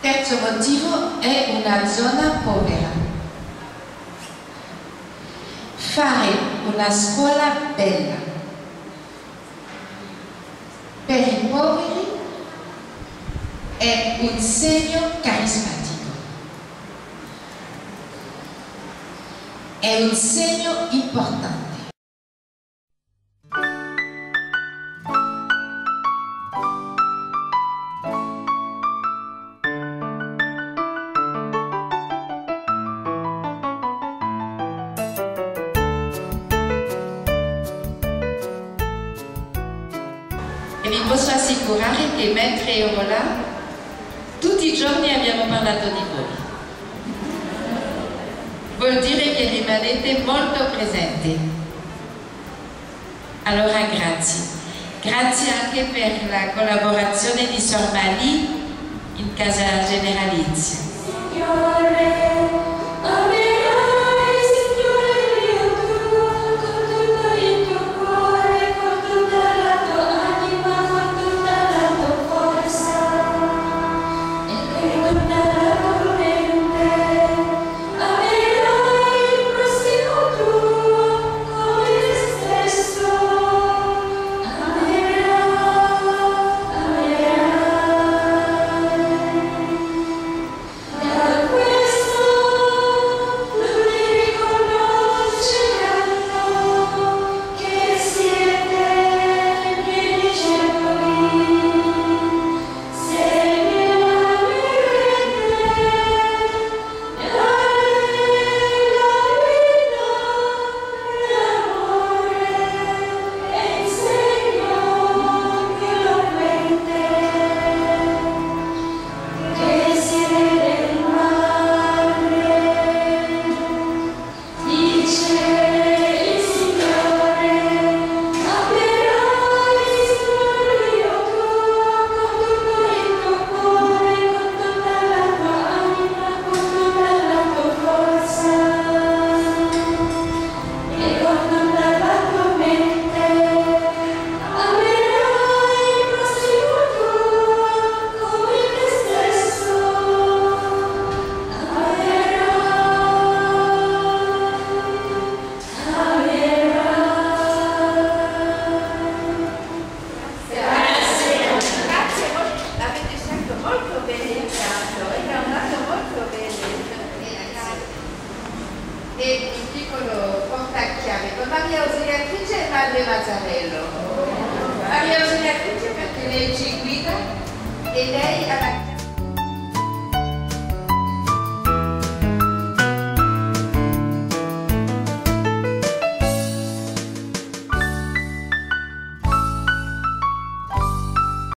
Terzo motivo è una zona povera. Fare una scuola bella per i poveri è un segno carismatico. È un segno importante. E vi posso assicurare che mentre ero là, tutti i giorni abbiamo parlato di voi. Vuol dire che rimanete molto presenti. Allora grazie. Grazie anche per la collaborazione di Sor Mali in Casa Generalizia. E Madre Mazzarello. Maria Ausiliatrice perché lei ci guida e lei ha la